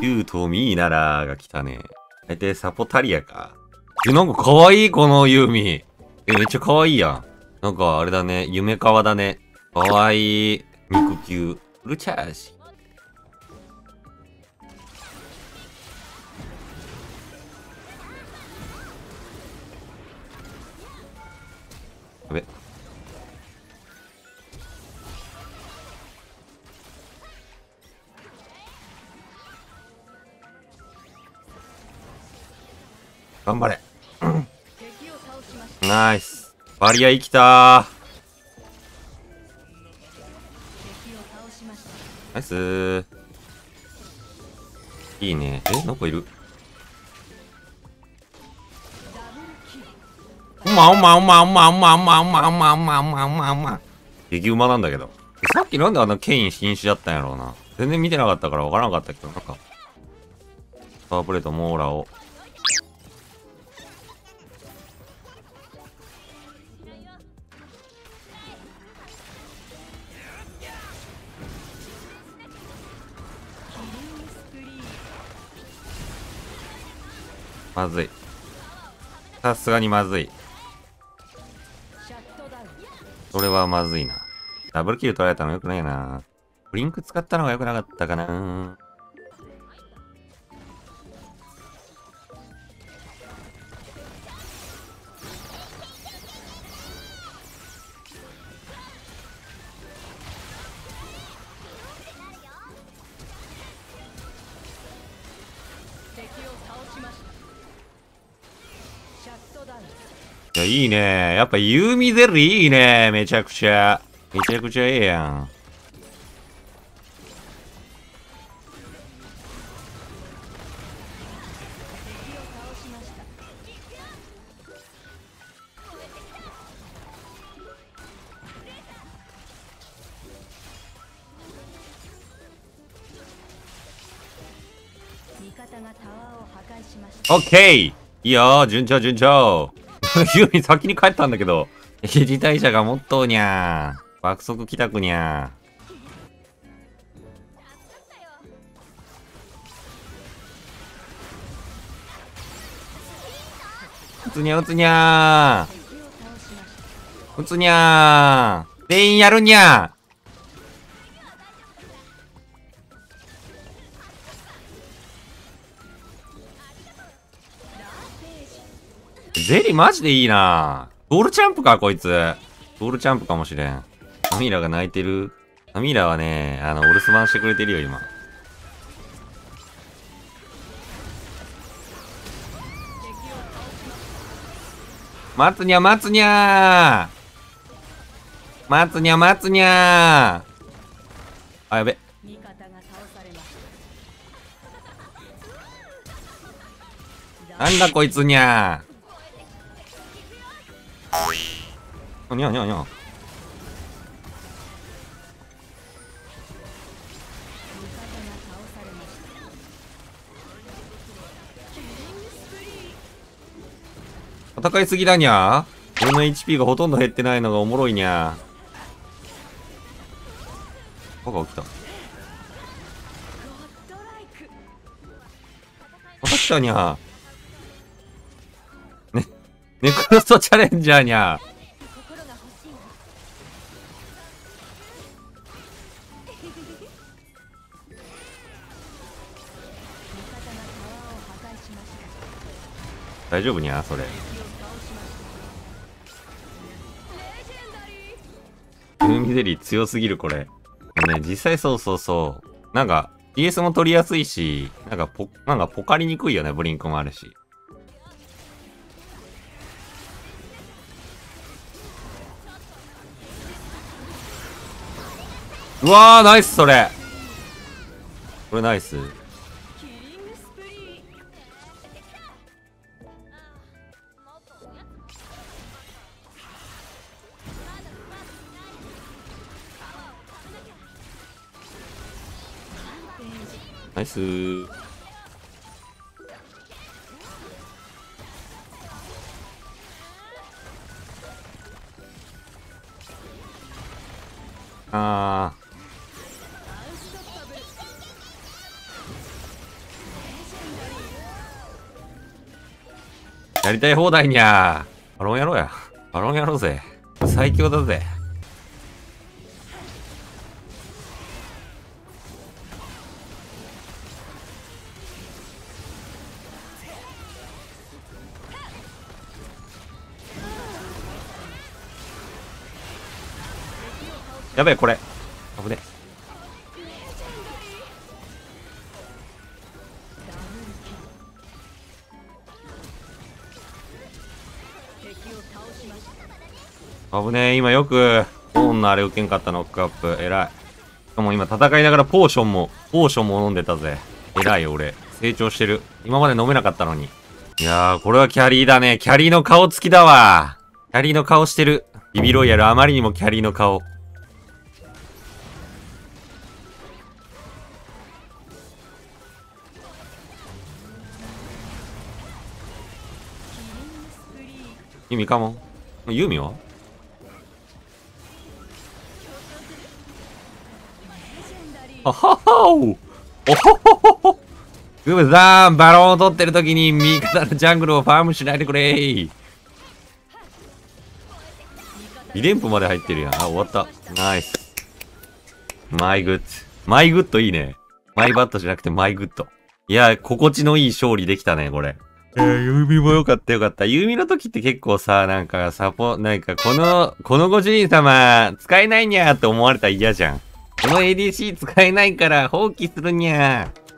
ユートミーナラが来たね。大体サポタリアか。え、なんか可愛いこのユーミ。え、めっちゃ可愛いやん。なんかあれだね。夢川だね。可愛い。肉球。ルチャージ。やべ。頑張れ。ナイス。バリア生きたナイスいいね。え、なんかいる？うまうまうまうまうまうまうまうまうまうまうまうま激うまなんだけど。さっきなんであんなケイン瀕死だったんやろうな。全然見てなかったからわからなかったけど、なんか。パワープレートモーラを。まずい。さすがにまずい。それはまずいな。ダブルキル取られたのよくないな。ブリンク使ったのが良くなかったかな。いや、いいね。やっぱユーミゼルいいね。めちゃくちゃ。めちゃくちゃええやん。オッケーいいよ順調順調ユーミン先に帰ったんだけど。疑似代謝がもっとにゃー。爆速帰宅にゃー。うつにゃうつにゃー。うつにゃー。全員やるにゃー。ゼリーマジでいいなゴールチャンプか、こいつ。ゴールチャンプかもしれん。アミラが泣いてる。アミラはね、あの、お留守番してくれてるよ、今。待つにゃ、待つにゃー待つにゃ、待つにゃーあ、やべ。なんだこいつにゃーにゃにゃにゃ。戦いすぎだにゃ俺の HP がほとんど減ってないのがおもろいにゃバカ起きた。また来たにゃ、ネクロストチャレンジャーにゃ大丈夫にゃそれ。ルーミゼリー強すぎるこれ。ね、実際そうそうそう。なんか、DS も取りやすいし、なんかポ、なんかポカりにくいよね、ブリンクもあるし。うわー、ナイスそれ。これナイス。ナイス。あやりたい放題にゃバロンやろうや。バロンやろうぜ。最強だぜ。やべえ、これ。危ね。危ねえ、今よく、ポーンのあれ受けんかったノックアップ。偉い。しかも今戦いながらポーションも、ポーションも飲んでたぜ。偉い俺。成長してる。今まで飲めなかったのに。いやー、これはキャリーだね。キャリーの顔つきだわ。キャリーの顔してる。ビビロイヤルあまりにもキャリーの顔。ユミかも。ユミは？はははおほほほほグムさん、バロンを取ってる時に味方のジャングルをファームしないでくれ2連符まで入ってるやん。あ、終わった。ナイス。 My good。My good いいね。 My bad じゃなくて my good。いや、心地のいい勝利できたね、これ。えー、ユーミもよかったよかった。ユーミの時って結構さ、なんかサポ、なんかこの、このご主人様、使えないにゃーって思われたら嫌じゃん。この ADC 使えないから放棄するにゃ。ー。